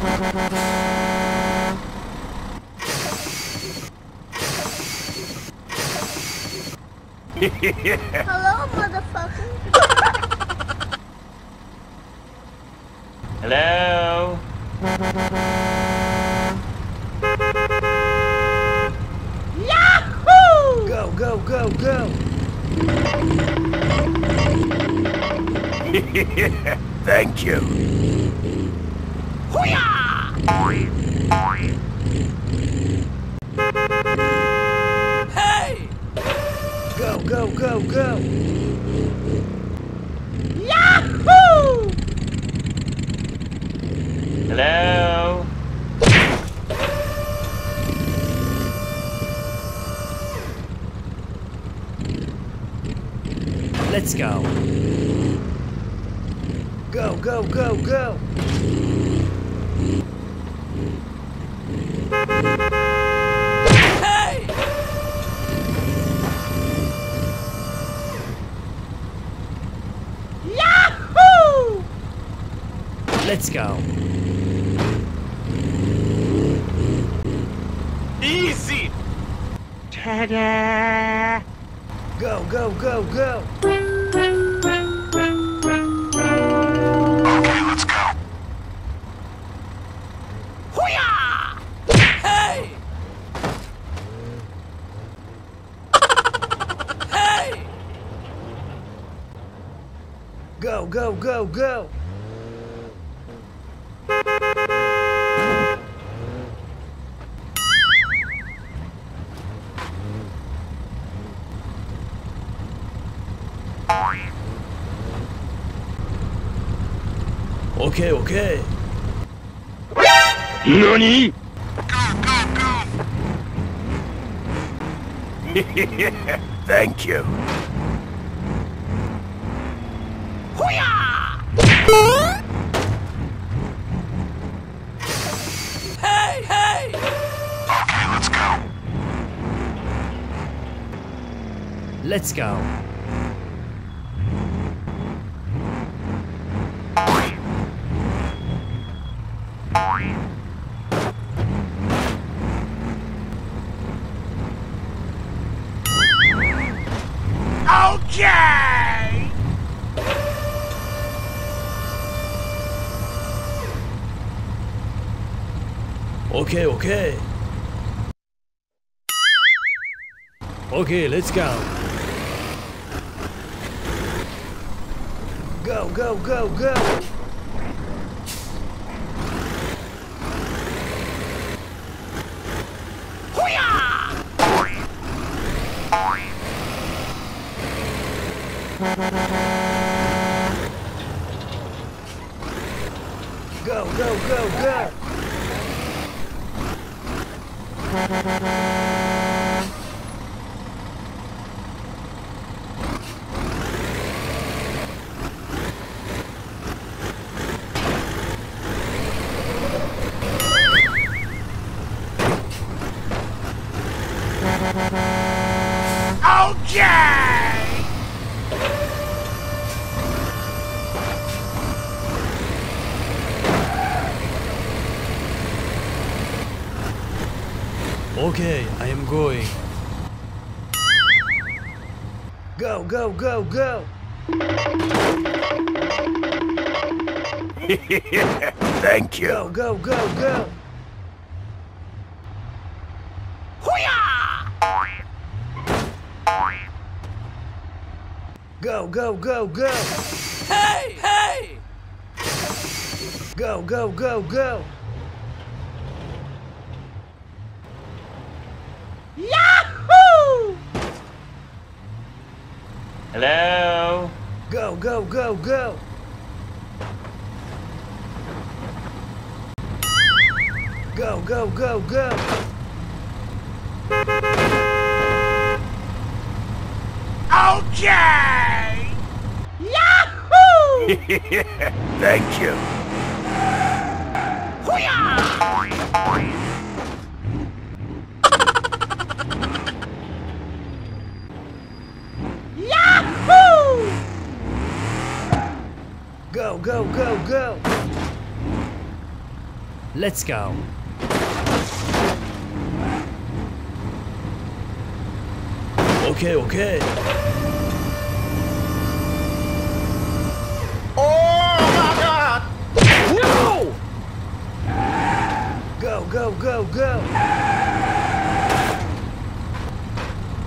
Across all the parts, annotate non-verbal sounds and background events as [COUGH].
Hello, motherfucker. Hello? Yahoo! Go, go, go, go! [LAUGHS] Thank you. Hey! Go, go, go, go! Yahoo! Hello? Let's go. Go, go, go, go! Hey! Yahoo! Let's go. Easy. Go, go, go, go! Go, go, go, go! Okay, okay. Nani? Go, go, go! Thank you. Hey, hey! Okay, let's go. Let's go. Okay. Okay, okay. Okay, let's go. Go, go, go, go. Go, go, go, go. Oh, okay. Okay, I am going. Go, go, go, go. [LAUGHS] Thank you. Go, go, go, go. Go, go, go, go. Hey, hey. Go, go, go, go. Yahoo! Hello? Go, go, go, go. Go, go, go, go. Okay. Yahoo! [LAUGHS] Thank you. Yahoo! Go, go, go, go. Let's go. Okay, okay. Oh my god! No! Go, go, go, go.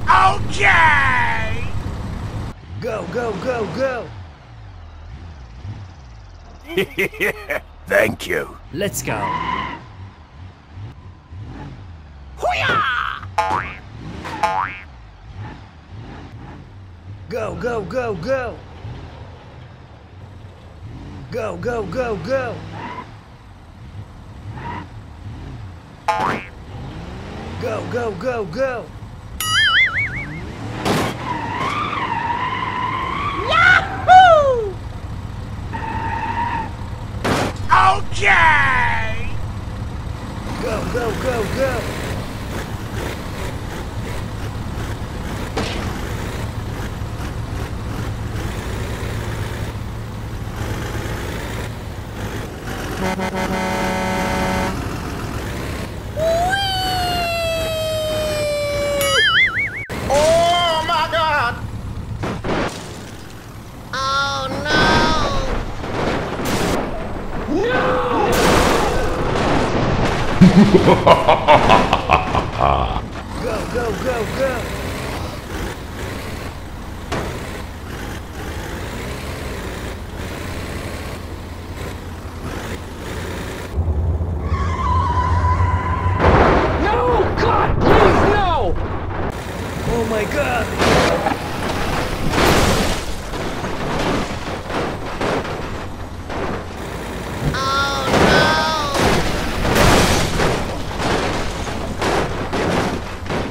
Okay! Go, go, go, go. [LAUGHS] Thank you. Let's go. Go, go, go, go. Go, go, go, go. Go, go, go, go. Yahoo! Okay! Go, go, go, go. Oh [LAUGHS] Go, go, go, go. No! God, please, no! Oh my god.